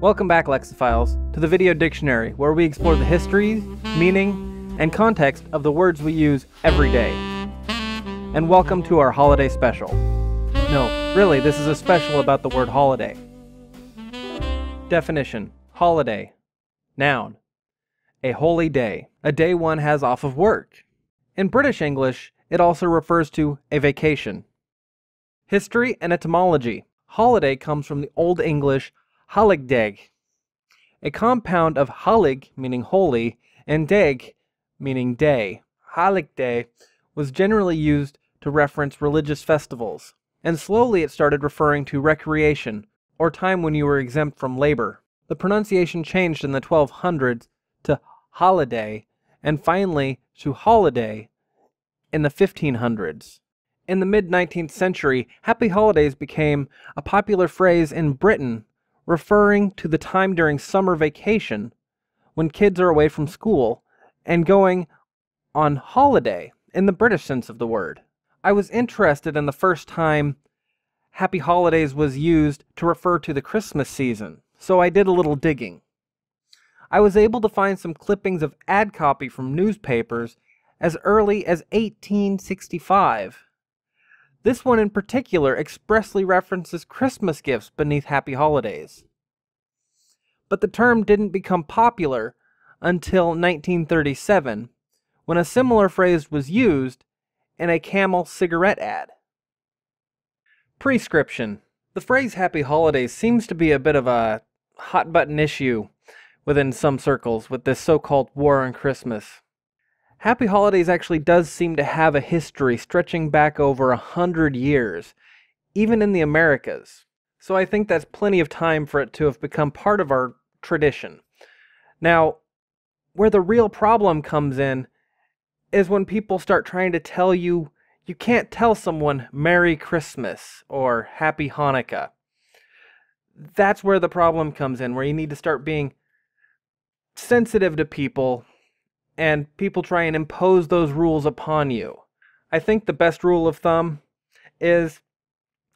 Welcome back, Lexophiles, to the Video Dictionary, where we explore the history, meaning, and context of the words we use every day. And welcome to our holiday special. No, really, this is a special about the word holiday. Definition Holiday. Noun. A holy day, a day one has off of work. In British English, it also refers to a vacation. History and etymology. Holiday comes from the Old English haligdag, a compound of halig, meaning holy, and dag, meaning day. Haligday was generally used to reference religious festivals, and slowly it started referring to recreation, or time when you were exempt from labor. The pronunciation changed in the 1200s to holiday, and finally to holiday in the 1500s. In the mid 19th century, happy holidays became a popular phrase in Britain referring to the time during summer vacation when kids are away from school and going on holiday in the British sense of the word. I was interested in the first time Happy Holidays was used to refer to the Christmas season, so I did a little digging. I was able to find some clippings of ad copy from newspapers as early as 1865 this one in particular expressly references Christmas gifts beneath Happy Holidays. But the term didn't become popular until 1937, when a similar phrase was used in a Camel cigarette ad. Prescription. The phrase Happy Holidays seems to be a bit of a hot button issue within some circles with this so called war on Christmas. Happy Holidays actually does seem to have a history stretching back over a hundred years, even in the Americas. So I think that's plenty of time for it to have become part of our tradition. Now, where the real problem comes in is when people start trying to tell you you can't tell someone Merry Christmas or Happy Hanukkah. That's where the problem comes in, where you need to start being sensitive to people and people try and impose those rules upon you. I think the best rule of thumb is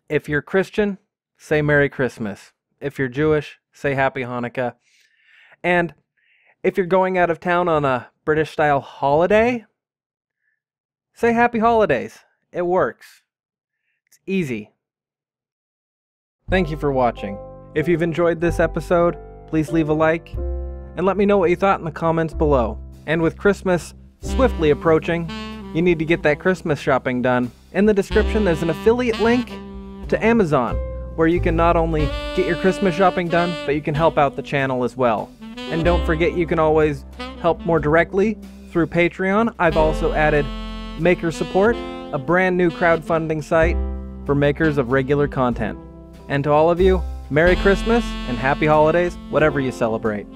if you're Christian, say Merry Christmas. If you're Jewish, say Happy Hanukkah. And if you're going out of town on a British style holiday, say Happy Holidays. It works. It's easy. Thank you for watching. If you've enjoyed this episode, please leave a like and let me know what you thought in the comments below. And with Christmas swiftly approaching, you need to get that Christmas shopping done. In the description, there's an affiliate link to Amazon where you can not only get your Christmas shopping done, but you can help out the channel as well. And don't forget, you can always help more directly through Patreon. I've also added Maker Support, a brand new crowdfunding site for makers of regular content. And to all of you, Merry Christmas and Happy Holidays, whatever you celebrate.